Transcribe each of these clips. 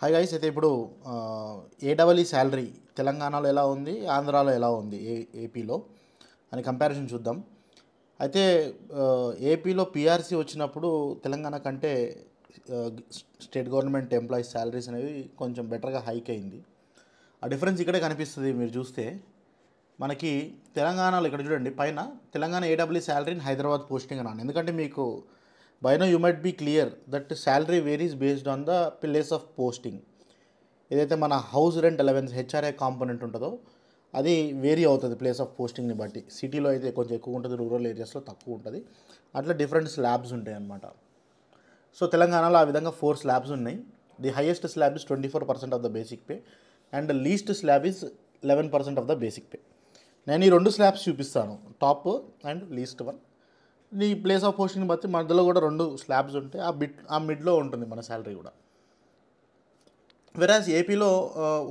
Hi guys అయితే ఇప్పుడు ఏడబ్ల్యూ salary తెలంగాణలో ఎలా ఉంది ఆంధ్రాలో ఎలా ఉంది ఏ ఏపీలో అని కంపారిజన్ చూద్దాం. అయితే ఏపీలో పిఆర్సీ వచ్చినప్పుడు తెలంగాణ కంటే స్టేట్ గవర్నమెంట్ ఎంప్లాయీస్ శాలరీస్ అనేవి కొంచెం బెటర్గా హైక్ అయింది. ఆ డిఫరెన్స్ ఇక్కడే కనిపిస్తుంది మీరు చూస్తే. మనకి తెలంగాణలో ఇక్కడ చూడండి పైన Telangana AW salary Hyderabad posting అన్నాను. ఎందుకంటే మీకు by now you might be clear that salary varies based on the place of posting ఏదైతే మన house rent allowance HRA component ఉంటుందో అది వేరీ అవుతుంది ప్లేస్ ఆఫ్ పోస్టింగ్ని బట్టి. సిటీలో అయితే కొంచెం ఎక్కువ ఉంటుంది రూరల్ ఏరియాస్లో తక్కువ ఉంటుంది. అట్లా డిఫరెంట్ స్లాబ్స్ ఉంటాయి అన్నమాట. సో తెలంగాణలో ఆ విధంగా ఫోర్ స్లాబ్స్ ఉన్నాయి. The highest slab is twenty four percent of the basic pay and least slab is eleven percent of the basic pay నేను ఈ రెండు స్లాబ్స్ చూపిస్తాను. టాప్ అండ్ లీస్ట్ వన్ నీ ప్లేస్ ఆఫ్ పోస్టింగ్ బట్టి మధ్యలో కూడా రెండు స్లాబ్స్ ఉంటాయి. ఆ బిట్ ఆ మిడ్లో ఉంటుంది మన శాలరీ కూడా. వెరాజ్ ఏపీలో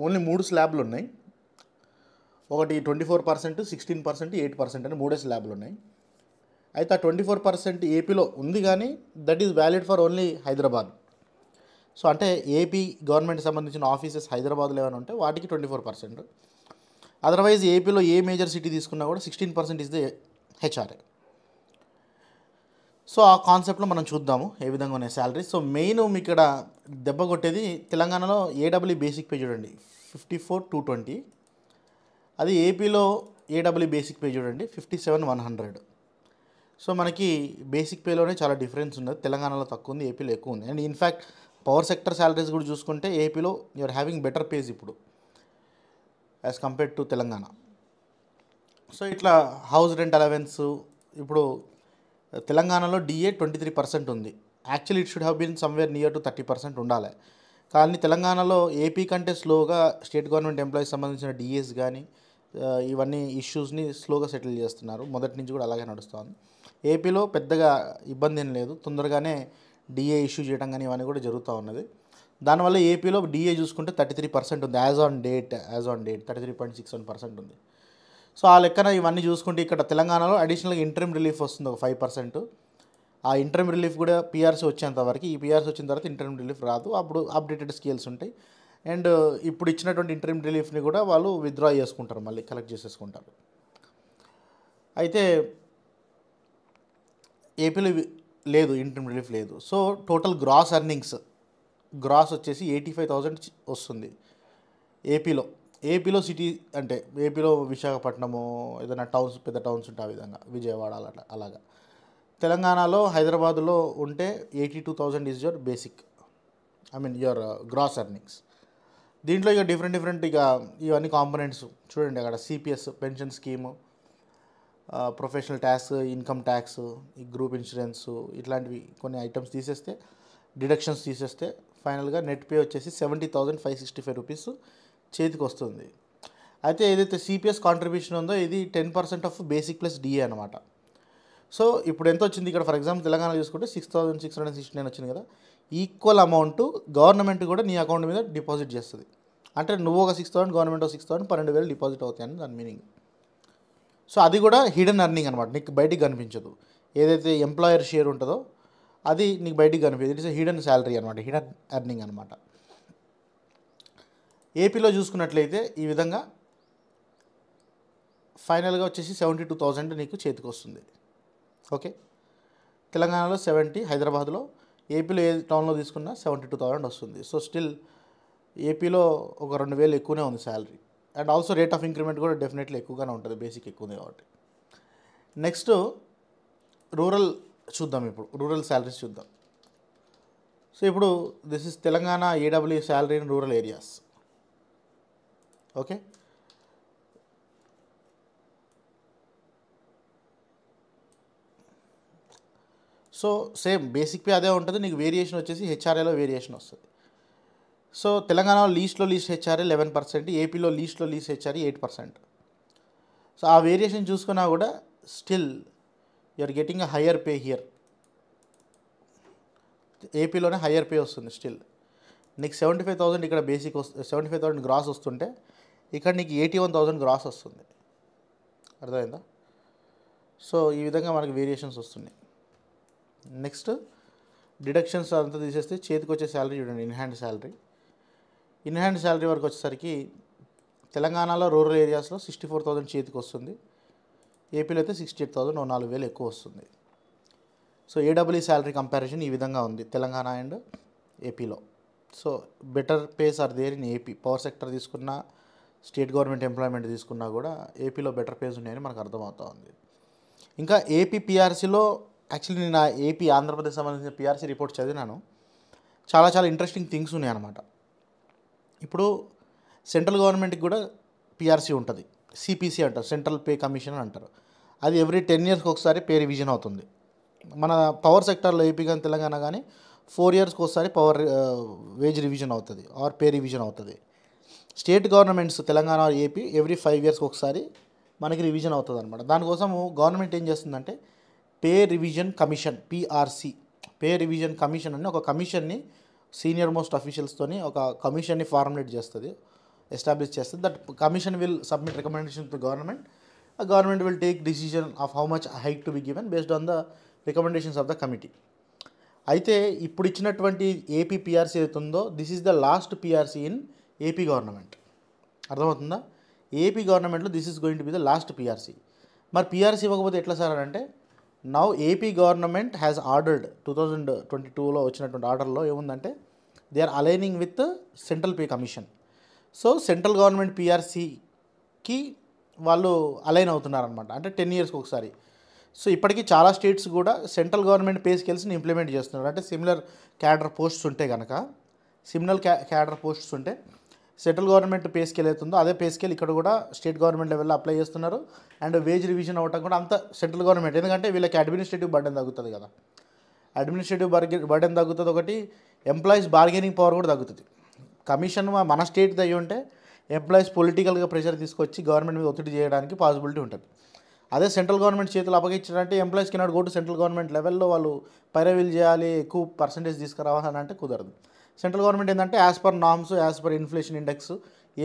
ఓన్లీ మూడు స్లాబ్లు ఉన్నాయి. ఒకటి twenty four percent sixteen percent eight percent అని మూడే స్లాబ్లు ఉన్నాయి. అయితే ఆ ట్వంటీ ఫోర్ పర్సెంట్ ఏపీలో ఉంది కానీ that is valid for only Hyderabad so అంటే ఏపీ గవర్నమెంట్ సంబంధించిన ఆఫీసెస్ హైదరాబాద్లో ఏమైనా ఉంటే వాటికి ట్వంటీ ఫోర్ పర్సెంట్ అదర్వైజ్ ఏపీలో ఏ మేజర్ సిటీ తీసుకున్నా కూడా sixteen percent is the HRA so ఆ కాన్సెప్ట్లో మనం చూద్దాము ఏ విధంగా ఉన్నాయి శాలరీస్ సో మెయిన్ మీకు ఇక్కడ దెబ్బ కొట్టేది తెలంగాణలో ఏడబ్ల్యూ బేసిక్ పే చూడండి. ఫిఫ్టీ ఫోర్ టూ ట్వంటీ అది ఏపీలో ఏడబ్ల్యూ బేసిక్ పే చూడండి. Fifty seven one hundred so మనకి బేసిక్ పేలోనే చాలా డిఫరెన్స్ ఉన్నది. తెలంగాణలో తక్కువ ఉంది ఏపీలో ఎక్కువ ఉంది. And in fact power sector salaries కూడా చూసుకుంటే ఏపీలో యూఆర్ హ్యావింగ్ బెటర్ పేస్ ఇప్పుడు. As compared to Telangana. So ఇట్లా హౌస్ రెంట్ అలవెన్స్ ఇప్పుడు తెలంగాణలో డిఏ ట్వంటీ త్రీ పర్సెంట్ ఉంది. Actually it should have been somewhere near to thirty percent ఉండాలి. కానీ తెలంగాణలో ఏపీ కంటే స్లోగా స్టేట్ గవర్నమెంట్ ఎంప్లాయీస్ సంబంధించిన డిఏస్ కానీ ఇవన్నీ ఇష్యూస్ని స్లోగా సెటిల్ చేస్తున్నారు. మొదటి నుంచి కూడా అలాగే నడుస్తుంది. ఏపీలో పెద్దగా ఇబ్బంది ఏం లేదు. తొందరగానే డిఏ ఇష్యూ చేయడం కానీ ఇవన్నీ కూడా జరుగుతూ ఉన్నది. దానివల్ల ఏపీలో డిఏ చూసుకుంటే థర్టీ త్రీ పర్సెంట్ ఉంది. As on date as on date thirty three point six one percent ఉంది. సో ఆ లెక్కన ఇవన్నీ చూసుకుంటే ఇక్కడ తెలంగాణలో అడిషనల్గా ఇంటర్మ్ రిలీఫ్ వస్తుంది ఒక ఫైవ్ పర్సెంట్ ఆ ఇంటర్మ్ రిలీఫ్ కూడా పీఆర్సీ వచ్చేంత వరకు ఈ పీఆర్సీ వచ్చిన తర్వాత ఇంటర్మ్ రిలీఫ్ రాదు. అప్పుడు అప్డేటెడ్ స్కేల్స్ ఉంటాయి. అండ్ ఇప్పుడు ఇచ్చినటువంటి ఇంటర్మ్ రిలీఫ్ని కూడా వాళ్ళు విత్డ్రా చేసుకుంటారు మళ్ళీ కలెక్ట్ చేసేసుకుంటారు. అయితే ఏపీలో లేదు ఇంటర్మ్ రిలీఫ్ లేదు. So total gross earnings gross వచ్చేసి ఎయిటీ ఫైవ్ థౌజండ్ వస్తుంది ఏపీలో ఏపీలో సిటీ అంటే ఏపీలో విశాఖపట్నము ఏదైనా టౌన్స్ పెద్ద టౌన్స్ ఉంటే ఆ విధంగా విజయవాడ అలా అలాగా. తెలంగాణలో హైదరాబాద్లో ఉంటే eighty two thousand is your basic. I mean your gross earnings. దీంట్లో ఇక డిఫరెంట్ డిఫరెంట్ ఇక ఇవన్నీ కాంపోనెంట్స్ చూడండి అక్కడ CPS pension scheme professional tax income tax ఈ గ్రూప్ ఇన్సూరెన్స్ ఇట్లాంటివి కొన్ని ఐటమ్స్ తీసేస్తే డిడక్షన్స్ తీసేస్తే ఫైనల్గా నెట్ పే వచ్చేసి seventy thousand five sixty five rupees చేతికి వస్తుంది అయితే ఏదైతే సిపిఎస్ కాంట్రిబ్యూషన్ ఉందో ఇది ten percent of basic plus DA అనమాట సో ఇప్పుడు ఎంత వచ్చింది ఇక్కడ? ఫర్ ఎగ్జాంపుల్ తెలంగాణ చూసుకుంటే six thousand six hundred sixty nine వచ్చింది కదా. ఈక్వల్ అమౌంట్ గవర్నమెంట్ కూడా నీ అకౌంట్ మీద డిపాజిట్ చేస్తుంది. అంటే నువ్వు ఒక సిక్స్ థౌసండ్ గవర్నమెంట్ ఒక సిక్స్ థౌసండ్ పన్నెండు వేలు డిపాజిట్ అవుతాయని దాని మీనింగ్ సో అది కూడా హిడెన్ అర్నింగ్ అనమాట నీకు బయటికి కనిపించదు. ఏదైతే ఎంప్లాయర్ షేర్ ఉంటుందో అది నీకు బయటికి కనిపించదు. ఇట్ ఇస్ హిడెన్ శాలరీ అనమాట హిడెన్ అర్నింగ్ అనమాట ఏపీలో చూసుకున్నట్లయితే ఈ విధంగా ఫైనల్గా వచ్చేసి సెవెంటీ టూ థౌజండ్ నీకు చేతికి వస్తుంది. ఓకే? తెలంగాణలో సెవెంటీ హైదరాబాద్లో ఏపీలో ఏ టౌన్లో తీసుకున్నా సెవెంటీ టూ థౌసండ్ వస్తుంది. సో స్టిల్ ఏపీలో ఒక రెండు వేలు ఎక్కువనే ఉంది salary. And also rate of increment కూడా డెఫినెట్లీ ఎక్కువగానే ఉంటుంది బేసిక్ ఎక్కువ ఉంది కాబట్టి. నెక్స్ట్ రూరల్ చూద్దాం ఇప్పుడు రూరల్ శాలరీస్ చూద్దాం. సో ఇప్పుడు this is Telangana A W salary in rural areas. Okay. So same basic pay అదే ఉంటుంది నీకు వేరియేషన్ వచ్చేసి హెచ్ఆర్ఏలో వేరియేషన్ వస్తుంది. సో తెలంగాణలో లీస్ట్లో లీస్ట్ హెచ్ఆర్ఏ లెవెన్ పర్సెంట్ ఏపీలో లీస్ట్లో least HRA eight percent. So ఆ వేరియేషన్ చూసుకున్నా కూడా still you're getting a higher pay here. ఏపీలోనే higher pay వస్తుంది స్టిల్. నీకు సెవెంటీ ఫైవ్ థౌసండ్ ఇక్కడ బేసిక్ వస్తుంది సెవెంటీ ఫైవ్ థౌసండ్ గ్రాస్ వస్తుంటే ఇక్కడ నీకు ఎయిటీ వన్ థౌసండ్ గ్రాస్ వస్తుంది. అర్థమైందా? సో ఈ విధంగా మనకి వేరియేషన్స్ వస్తున్నాయి. నెక్స్ట్ డిడక్షన్స్ అంతా తీసేస్తే చేతికి వచ్చే శాలరీ చూడండి in hand salary in hand salary వరకు వచ్చేసరికి తెలంగాణలో రూరల్ ఏరియాస్లో సిక్స్టీ ఫోర్ థౌసండ్ చేతికి వస్తుంది. ఏపీలో అయితే సిక్స్టీ ఎయిట్ థౌసండ్ ఓ నాలుగు వేలు ఎక్కువ వస్తుంది. సో ఏడబ్ల్యూ శాలరీ కంపారిజన్ ఈ విధంగా ఉంది తెలంగాణ అండ్ ఏపీలో so better pays are there in AP power sector తీసుకున్నా స్టేట్ గవర్నమెంట్ ఎంప్లాయ్మెంట్ తీసుకున్నా కూడా ఏపీలో బెటర్ పేస్ ఉన్నాయని మనకు అర్థమవుతా ఉంది. ఇంకా ఏపీ పిఆర్సీలో యాక్చువల్లీ నేను ఆ ఏపీ ఆంధ్రప్రదేశ్ సంబంధించిన పిఆర్సీ రిపోర్ట్ చదివినాను. చాలా చాలా ఇంట్రెస్టింగ్ థింగ్స్ ఉన్నాయి అనమాట ఇప్పుడు సెంట్రల్ గవర్నమెంట్కి కూడా పిఆర్సీ ఉంటుంది. సిపిసి అంటారు సెంట్రల్ పే కమిషన్ అంటారు. అది ఎవ్రీ టెన్ ఇయర్స్కి ఒకసారి పే రివిజన్ అవుతుంది. మన పవర్ సెక్టర్లో ఏపీ కానీ తెలంగాణ కానీ ఫోర్ ఇయర్స్కి ఒకసారి పవర్ వేజ్ రివిజన్ అవుతుంది ఆర్ పే రివిజన్ అవుతుంది. State governments Telangana AP every five ఇయర్స్కి ఒకసారి మనకి రివిజన్ అవుతుంది అనమాట దానికోసము గవర్నమెంట్ ఏం చేస్తుందంటే pay revision commission PRC pay revision commission అని ఒక కమిషన్ని సీనియర్ మోస్ట్ అఫీషియల్స్తోని ఒక కమిషన్ని ఫార్ములేట్ చేస్తుంది ఎస్టాబ్లిష్ చేస్తుంది. That commission will submit recommendation to government. Government will take decision of how much hike to be given based on the recommendations of the committee. అయితే ఇప్పుడు ఇచ్చినటువంటి ఏపీ పిఆర్సీ ఏదైతే ఉందో this is the last PRC in AP government అర్థమవుతుందా? AP గవర్నమెంట్లో this is going to be the last PRC మరి PRC ఇవ్వకపోతే ఎట్లా సార్ అని అంటే now AP government has ordered two thousand twenty టూలో వచ్చినటువంటి ఆర్డర్లో ఏముందంటే they are aligning with central pay commission so central government పిఆర్సీకి వాళ్ళు అలైన్ అవుతున్నారనమాట అంటే టెన్ ఇయర్స్కి ఒకసారి. సో ఇప్పటికీ చాలా స్టేట్స్ కూడా సెంట్రల్ గవర్నమెంట్ పే స్కేల్స్ని ఇంప్లిమెంట్ చేస్తున్నారు. అంటే సిమిలర్ క్యాడర్ పోస్ట్స్ ఉంటే కనుక సిమిలర్ క్యా క్యాడర్ పోస్ట్స్ ఉంటే సెంట్రల్ గవర్నమెంట్ పే స్కేల్ అవుతుందో అదే పే స్కేల్ ఇక్కడ కూడా స్టేట్ గవర్నమెంట్ లెవెల్లో అప్లై చేస్తున్నారు. అండ్ వేజ్ రివిజన్ అవ్వటం కూడా అంత సెంట్రల్ గవర్నమెంట్. ఎందుకంటే వీళ్ళకి అడ్మినిస్ట్రేటివ్ బర్డెన్ తగ్గుతుంది కదా. అడ్మినిస్ట్రేటివ్ బర్గె బర్డెన్ తగ్గుతుంది ఒకటి ఎంప్లాయీస్ బార్గెనింగ్ పవర్ కూడా తగ్గుతుంది. కమిషన్ మన స్టేట్ అయ్యి ఉంటే ఎంప్లాయీస్ పొలిటికల్గా ప్రెషర్ తీసుకొచ్చి గవర్నమెంట్ మీద ఒత్తిడి చేయడానికి పాసిబిలిటీ ఉంటుంది. అదే సెంట్రల్ గవర్నమెంట్ చేతులు అప్పగించారంటే employees cannot go to central government లెవెల్లో వాళ్ళు పైరవీలు చేయాలి ఎక్కువ పర్సంటేజ్ తీసుకురావాలని అంటే కుదరదు. సెంట్రల్ గవర్నమెంట్ ఏంటంటే as per norms as per inflation index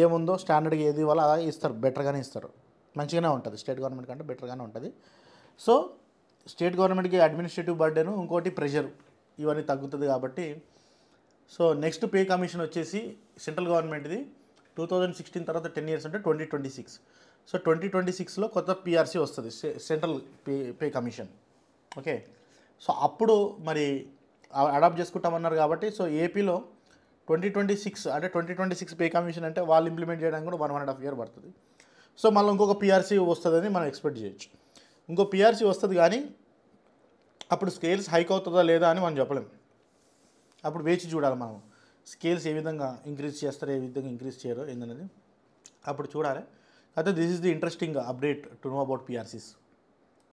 ఏముందో స్టాండర్డ్గా ఏది ఇవ్వాలో అలా ఇస్తారు. బెటర్గానే ఇస్తారు. మంచిగానే ఉంటుంది. స్టేట్ గవర్నమెంట్ కంటే బెటర్గానే ఉంటుంది. సో స్టేట్ గవర్నమెంట్కి అడ్మినిస్ట్రేటివ్ బర్డెను ఇంకోటి ప్రెషర్ ఇవన్నీ తగ్గుతుంది కాబట్టి. సో నెక్స్ట్ పే కమిషన్ వచ్చేసి సెంట్రల్ గవర్నమెంట్ది టూ థౌజండ్ సిక్స్టీన్ తర్వాత టెన్ ఇయర్స్ అంటే twenty twenty six so twenty twenty సిక్స్లో కొత్త పిఆర్సీ వస్తుంది. Central pay pay commission okay so అప్పుడు మరి అడాప్ట్ చేసుకుంటామన్నారు కాబట్టి సో ఏపీలో ట్వంటీ ట్వంటీ సిక్స్ అంటే twenty twenty six pay commission అంటే వాళ్ళు ఇంప్లిమెంట్ చేయడానికి కూడా one one and half year పడుతుంది. సో మళ్ళీ ఇంకొక పిఆర్సీ వస్తుందని మనం ఎక్స్పెక్ట్ చేయొచ్చు. ఇంకో పిఆర్సీ వస్తుంది కానీ అప్పుడు స్కేల్స్ హైక్ అవుతుందా లేదా అని మనం చెప్పలేం. అప్పుడు వేచి చూడాలి మనం. స్కేల్స్ ఏ విధంగా ఇంక్రీజ్ చేస్తారో ఏ విధంగా ఇంక్రీజ్ చేయరో ఏందనేది అప్పుడు చూడాలి. అయితే this is the interesting update to know about PRCs